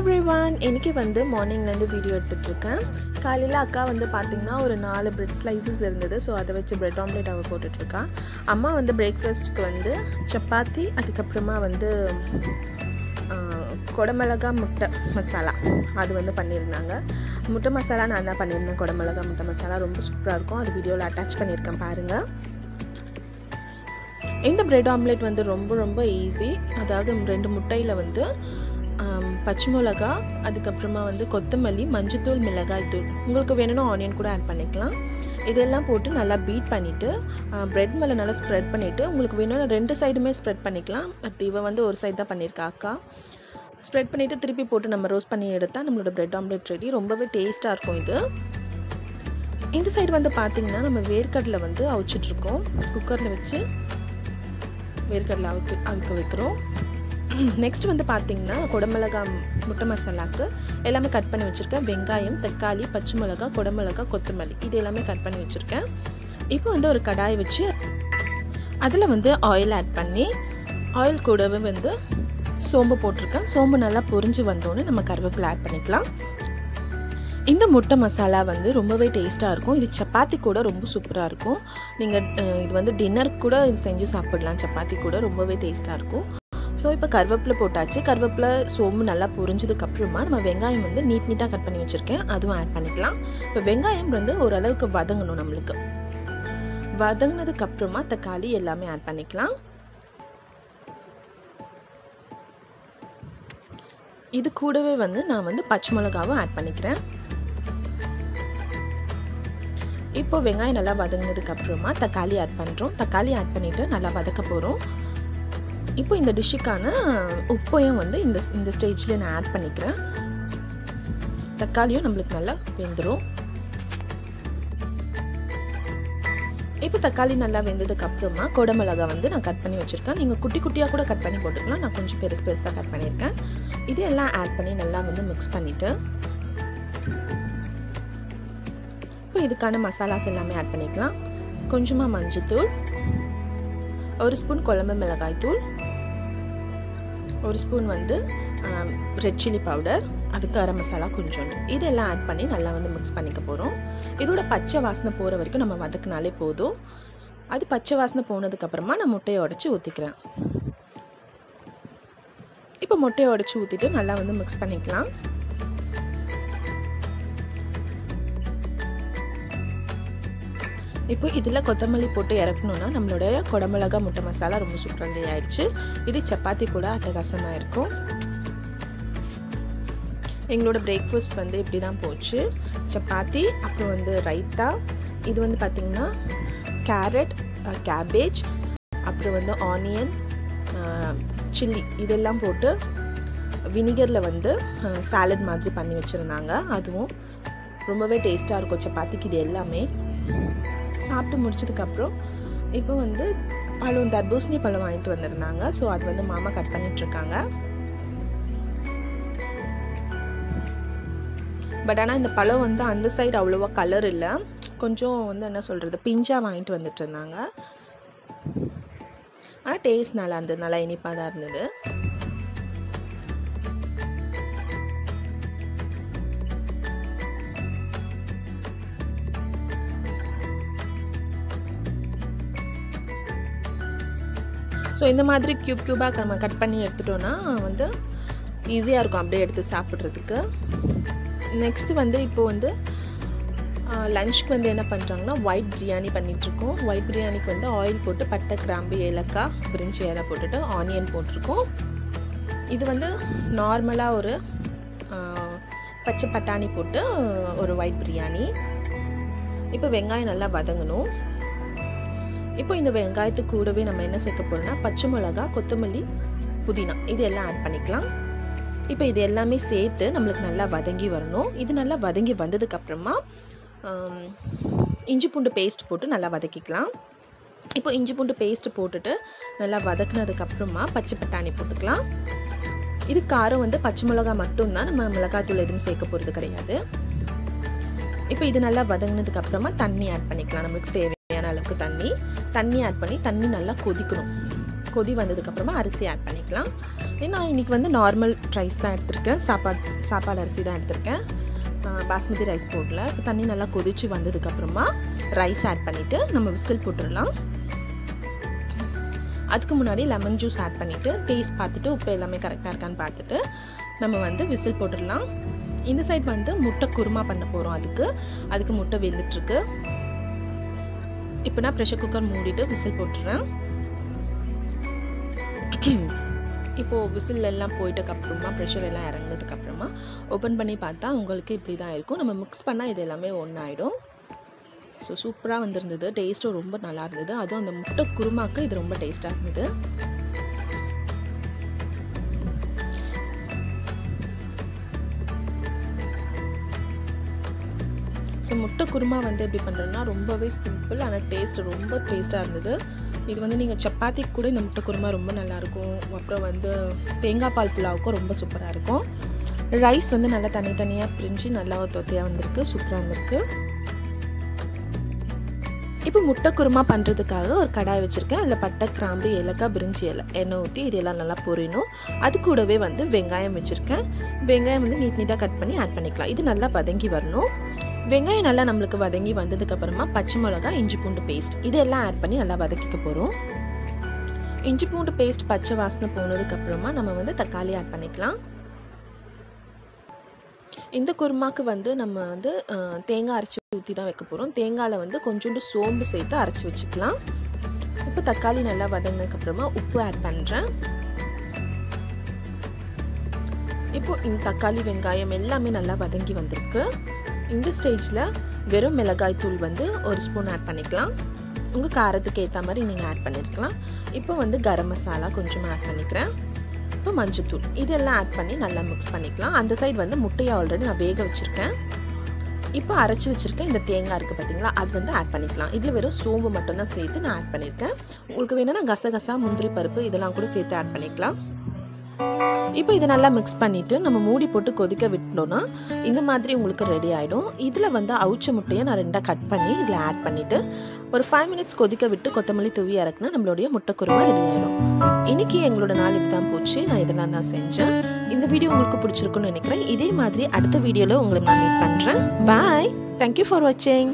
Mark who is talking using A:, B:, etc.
A: Every one இன்றைக்கி வந்து மார்னிங்லேருந்து video எடுத்துகிட்ருக்கேன் காலையில் அக்கா வந்து பார்த்திங்கன்னா ஒரு நாலு பிரெட் ஸ்லைசஸ் இருந்தது. ஸோ அதை வச்சு பிரெட் ஆம்லேட் அவள் போட்டுட்ருக்கா அம்மா வந்து பிரேக்ஃபாஸ்ட்டுக்கு வந்து சப்பாத்தி அதுக்கப்புறமா வந்து கொடமிளகா முட்டை மசாலா. அது வந்து பண்ணியிருந்தாங்க. முட்டை மசாலா நான் தான் பண்ணியிருந்தேன். கொடமிளகா முட்டை மசாலா ரொம்ப சூப்பராக இருக்கும். அது வீடியோவில் அட்டாச் பண்ணியிருக்கேன் பாருங்கள் இந்த பிரெட் ஆம்லேட் வந்து ரொம்ப ரொம்ப ஈஸி அதாவது ரெண்டு முட்டையில் வந்து பச்சை மிளகா அதுக்கப்புறமா வந்து கொத்தமல்லி மஞ்சத்தூள் மிளகாய் தூள். உங்களுக்கு வேணும்னா ஆனியன் கூட ஆட் பண்ணிக்கலாம். இதெல்லாம் போட்டு நல்லா பீட் பண்ணிவிட்டு ப்ரெட் மேலே நல்லா ஸ்ப்ரெட் பண்ணிவிட்டு உங்களுக்கு வேணும்னா ரெண்டு சைடுமே ஸ்ப்ரெட் பண்ணிக்கலாம். பட் இவன் வந்து ஒரு சைடு தான் பண்ணியிருக்கா அக்கா. ஸ்ப்ரெட் பண்ணிவிட்டு திருப்பி போட்டு நம்ம ரோஸ்ட் பண்ணி எடுத்தால் நம்மளோட ப்ரெட் ஆம்லேட் ரெடி ரொம்பவே டேஸ்ட்டாக இருக்கும் இது. இந்த சைடு வந்து பார்த்திங்கன்னா நம்ம வேர்க்கடலை வந்து அவிச்சிட்ருக்கோம் குக்கரில் வச்சு வேர்க்கடலை அவிக்க அவிக்க வைக்கிறோம். நெக்ஸ்ட் வந்து பார்த்திங்கன்னா குடமிளகா முட்டை மசாலாவுக்கு எல்லாமே கட் பண்ணி வச்சுருக்கேன். வெங்காயம் தக்காளி பச்சை மிளகா குடமிளகா கொத்தமல்லி. இது எல்லாமே கட் பண்ணி வச்சுருக்கேன். இப்போ வந்து ஒரு கடாய் வச்சு அதில் வந்து ஆயில் ஆட் பண்ணி ஆயில் கூடவே வந்து சோம்பு போட்டிருக்கேன். சோம்பு நல்லா பொரிஞ்சு வந்தோடனே நம்ம கருவேப்பிலை ஆட் பண்ணிக்கலாம். இந்த முட்டை மசாலா வந்து ரொம்பவே டேஸ்ட்டாக இருக்கும். இது சப்பாத்தி கூட ரொம்ப சூப்பராக இருக்கும். நீங்கள் இது வந்து டின்னர் கூட செஞ்சு சாப்பிடலாம். சப்பாத்தி கூட ரொம்பவே டேஸ்ட்டாக இருக்கும். ஸோ இப்போ கருவேப்பிலை போட்டாச்சு. கருவேப்பிலை சோம்பு நல்லா பொரிஞ்சதுக்கப்புறமா நம்ம வெங்காயம் வந்து நீட் நீட்டாக கட் பண்ணி வச்சுருக்கேன். அதுவும் ஆட் பண்ணிக்கலாம். இப்போ வெங்காயம் வந்து ஓரளவுக்கு வதங்கணும் நம்மளுக்கு. வதங்கினதுக்கப்புறமா தக்காளி எல்லாமே ஆட் பண்ணிக்கலாம். இது கூடவே வந்து நான் வந்து பச்சை மிளகாவும் ஆட் பண்ணிக்கிறேன். இப்போ வெங்காயம் நல்லா வதங்கினதுக்கு அப்புறமா தக்காளி ஆட் பண்ணுறோம் தக்காளி ஆட் பண்ணிவிட்டு நல்லா வதக்க போகிறோம் இப்போ இந்த டிஷ்ஷுக்கான உப்பையும் வந்து இந்த இந்த ஸ்டேஜில் நான் ஆட் பண்ணிக்கிறேன். தக்காளியும் நம்மளுக்கு நல்லா வெந்துடும் இப்போ தக்காளி நல்லா வெந்ததுக்கு அப்புறமா கொடமிளகா வந்து நான் கட் பண்ணி வச்சுருக்கேன். நீங்கள் குட்டி குட்டியாக கூட கட் பண்ணி போட்டுக்கலாம். நான் கொஞ்சம் பெருசு பெருசாக கட் பண்ணியிருக்கேன். இது எல்லாம் ஆட் பண்ணி நல்லா வந்து மிக்ஸ் பண்ணிவிட்டு இப்போ இதுக்கான மசாலாஸ் எல்லாமே ஆட் பண்ணிக்கலாம். கொஞ்சமாக மஞ்சத்தூள் ஒரு ஸ்பூன் குழம்பு மிளகாய் தூள் ஒரு ஸ்பூன் வந்து ரெட் சில்லி பவுடர் அது கரம் மசாலா கொஞ்சோண்டு. இதெல்லாம் ஆட் பண்ணி நல்லா வந்து மிக்ஸ் பண்ணிக்க போகிறோம் இதோட பச்சை வாசனை போகிற வரைக்கும் நம்ம வதக்குனாலே போதும். அது பச்சை வாசனை போனதுக்கப்புறமா நான் முட்டையை உடச்சி ஊற்றிக்கிறேன் இப்போ முட்டையை உடச்சி ஊற்றிட்டு நல்லா வந்து மிக்ஸ் பண்ணிக்கலாம். இப்போ இதில் கொத்தமல்லி போட்டு இறக்கணுன்னா நம்மளுடைய குடமிளகா முட்டை மசாலா ரொம்ப சூப்பராக ரெடி ஆயிடுச்சு. இது சப்பாத்தி கூட அட்டகாசமாக இருக்கும். எங்களோட பிரேக்ஃபாஸ்ட் வந்து இப்படி தான் போச்சு. சப்பாத்தி அப்புறம் வந்து ரைத்தா. இது வந்து பார்த்திங்கன்னா கேரட் கேபேஜ் அப்புறம் வந்து ஆனியன் சில்லி இதெல்லாம் போட்டு வினிகரில் வந்து சாலட் மாதிரி பண்ணி வச்சுருந்தாங்க. அதுவும் ரொம்பவே டேஸ்ட்டாக இருக்கும் சப்பாத்திக்கு. இது எல்லாமே சாப்பிட்டு முடிச்சதுக்கப்புறம் இப்போ வந்து பழம் தர்பூசணி பழம் வாங்கிட்டு வந்திருந்தாங்க. ஸோ அது வந்து மாமா கட் பண்ணிகிட்ருக்காங்க பட் ஆனால் இந்த பழம் வந்து அந்த சைடு அவ்வளோவா கலர் இல்லை. கொஞ்சம் வந்து என்ன சொல்கிறது பிஞ்சாக வாங்கிட்டு வந்துட்டு இருந்தாங்க. ஆனால் டேஸ்ட் நல்லா இருந்தது நல்லா இனிப்பாக தான் இருந்தது. ஸோ இந்த மாதிரி க்யூப் க்யூபாக நம்ம கட் பண்ணி எடுத்துட்டோன்னா வந்து ஈஸியாக இருக்கும் அப்படியே எடுத்து சாப்பிட்றதுக்கு. நெக்ஸ்ட்டு வந்து இப்போது வந்து லஞ்சுக்கு வந்து என்ன பண்ணுறாங்கன்னா ஒயிட் பிரியாணி பண்ணிகிட்ருக்கோம் ஒயிட் பிரியாணிக்கு வந்து ஆயில் போட்டு பட்டை கிராம்பு ஏலக்காய் பிரிஞ்சி ஏலை போட்டுட்டு ஆனியன் போட்டிருக்கோம். இது வந்து நார்மலாக ஒரு பச்சை பட்டாணி போட்டு ஒரு ஒயிட் பிரியாணி இப்போ வெங்காயம் நல்லா வதங்கணும். இப்போ இந்த வெங்காயத்துக்கு கூடவே நம்ம என்ன சேர்க்க போகிறோம்னா பச்சை மிளகா கொத்தமல்லி புதினா. இது எல்லாம் ஆட் பண்ணிக்கலாம். இப்போ இது எல்லாமே சேர்த்து நம்மளுக்கு நல்லா வதங்கி வரணும். இது நல்லா வதங்கி வந்ததுக்கப்புறமா இஞ்சி பூண்டு பேஸ்ட் போட்டு நல்லா வதக்கிக்கலாம். இப்போ இஞ்சி பூண்டு பேஸ்ட்டு போட்டுட்டு நல்லா வதக்குனதுக்கப்புறமா பச்சை பட்டாணி போட்டுக்கலாம். இது காரம் வந்து பச்சை மிளகா மட்டும்தான். நம்ம மிளகாத்தூள் எதுவும் சேர்க்க போகிறது கிடையாது. இப்போ இது நல்லா வதங்கினதுக்கப்புறமா தண்ணி ஆட் பண்ணிக்கலாம். நம்மளுக்கு தேவையான அளவுக்கு தண்ணி தண்ணி ஆட் பண்ணி தண்ணி நல்லா கொதிக்கணும். கொதி வந்ததுக்கப்புறமா அரிசி ஆட் பண்ணிக்கலாம். நான் இன்றைக்கி வந்து நார்மல் ரைஸ் தான் எடுத்திருக்கேன். சாப்பாடு சாப்பாடு அரிசி தான் எடுத்திருக்கேன். பாஸ்மதி ரைஸ் போடல. இப்போ தண்ணி நல்லா கொதிச்சு வந்ததுக்கப்புறமா ரைஸ் ஆட் பண்ணிவிட்டு நம்ம விசில் போட்டுடலாம். அதுக்கு முன்னாடி லெமன் ஜூஸ் ஆட் பண்ணிவிட்டு டேஸ்ட் பார்த்துட்டு உப்பு எல்லாமே கரெக்டாக இருக்கான்னு பார்த்துட்டு நம்ம வந்து விசில் போட்டுடலாம். இந்த சைட் வந்து முட்டை குருமா பண்ண போகிறோம் அதுக்கு. அதுக்கு முட்டை வெந்துட்டுருக்கு. இப்போ நான் ப்ரெஷர் குக்கர் மூடிட்டு விசில் போட்டுறேன். இப்போது விசில் எல்லாம் போயிட்டக்கப்புறமா ப்ரெஷர் எல்லாம் இறங்கினதுக்கப்புறமா ஓப்பன் பண்ணி பார்த்தா உங்களுக்கு இப்படி தான் இருக்கும். நம்ம மிக்ஸ் பண்ணால் இது எல்லாமே ஒன்றாயிடும் ஸோ சூப்பராக வந்திருந்தது. டேஸ்ட்டும் ரொம்ப நல்லா இருந்தது. அதுவும் அந்த முட்டை குருமாக்கு இது ரொம்ப டேஸ்ட்டாக இருந்தது. ஸோ முட்டை குருமா வந்து எப்படி பண்ணுறதுனா ரொம்பவே சிம்பிள் ஆனால் டேஸ்ட் ரொம்ப டேஸ்ட்டாக இருந்தது. இது வந்து நீங்கள் சப்பாத்தி கூட இந்த முட்டை குருமா ரொம்ப நல்லாயிருக்கும். அப்புறம் வந்து தேங்காய் பால் புலாவுக்கும் ரொம்ப சூப்பராக இருக்கும். ரைஸ் வந்து நல்லா தனித்தனியாக பிரிஞ்சு நல்லா தொத்தையாக வந்திருக்கு. சூப்பராக வந்திருக்கு இப்போ முட்டை குருமா பண்ணுறதுக்காக ஒரு கடாய் வச்சுருக்கேன். அதில் பட்டை கிராம்பு ஏலக்காய் பிரிஞ்சி இலை எண்ணெய் ஊற்றி இதெல்லாம் நல்லா பொரியணும். அது கூடவே வந்து வெங்காயம் வச்சுருக்கேன். வெங்காயம் வந்து நீட் நீட்டாக கட் பண்ணி ஆட் பண்ணிக்கலாம். இது நல்லா வதங்கி வரணும். வெங்காயம் நல்லா நம்மளுக்கு வதங்கி வந்ததுக்கப்புறமா பச்சை மிளகா இஞ்சி பூண்டு பேஸ்ட் இதெல்லாம் ஆட் பண்ணி நல்லா வதக்கிக்க போகிறோம் இஞ்சி பூண்டு பேஸ்ட் பச்சை வாசனை போனதுக்கப்புறமா நம்ம வந்து தக்காளி ஆட் பண்ணிக்கலாம். இந்த குருமாக்கு வந்து நம்ம வந்து தேங்காய் அரைச்சி ஊற்றி தான் வைக்க போகிறோம் தேங்காயில் வந்து கொஞ்சோண்டு சோம்பு சேர்த்து அரைச்சி வச்சுக்கலாம். இப்போ தக்காளி நல்லா வதங்கினதுக்கப்புறமா உப்பு ஆட் பண்ணுறேன் இப்போ இந்த தக்காளி வெங்காயம் எல்லாமே நல்லா வதங்கி வந்திருக்கு. இந்த ஸ்டேஜில் வெறும் மிளகாய் தூள் வந்து ஒரு ஸ்பூன் ஆட் பண்ணிக்கலாம். உங்கள் காரத்துக்கு ஏற்ற மாதிரி நீங்கள் ஆட் பண்ணியிருக்கலாம் இப்போ வந்து கரம் மசாலா கொஞ்சமாக ஆட் பண்ணிக்கிறேன். இப்போ மஞ்சத்தூள் இதெல்லாம் ஆட் பண்ணி நல்லா மிக்ஸ் பண்ணிக்கலாம். அந்த சைடு வந்து முட்டையை ஆல்ரெடி நான் வேக வச்சுருக்கேன். இப்போ அரைச்சி வச்சுருக்கேன் இந்த தேங்காய் இருக்குது பார்த்தீங்களா அது வந்து ஆட் பண்ணிக்கலாம். இதில் வெறும் சோம்பு மட்டும்தான் சேர்த்து நான் ஆட் பண்ணியிருக்கேன் உங்களுக்கு வேணும்னா கசகசா முந்திரி பருப்பு இதெல்லாம் கூட சேர்த்து ஆட் பண்ணிக்கலாம். இப்போ இதை நல்லா மிக்ஸ் பண்ணிவிட்டு நம்ம மூடி போட்டு கொதிக்க விட்டோம்னா இந்த மாதிரி உங்களுக்கு ரெடி ஆகிடும் இதில் வந்து அவுச்ச முட்டையை நான் ரெண்டாக கட் பண்ணி இதில் ஆட் பண்ணிவிட்டு ஒரு ஃபைவ் மினிட்ஸ் கொதிக்க விட்டு கொத்தமல்லி தூவி இறக்குனா நம்மளுடைய முட்டைக்குருமா ரெடி ஆகிடும் இன்றைக்கி எங்களோட நாள் இப்படி தான் போச்சு. நான் இதெல்லாம் தான் செஞ்சேன். இந்த வீடியோ உங்களுக்கு பிடிச்சிருக்குன்னு நினைக்கிறேன். இதே மாதிரி அடுத்த வீடியோவில் உங்களை நான் மீட் பண்ணுறேன் பாய் தேங்க்யூ ஃபார் வாட்சிங்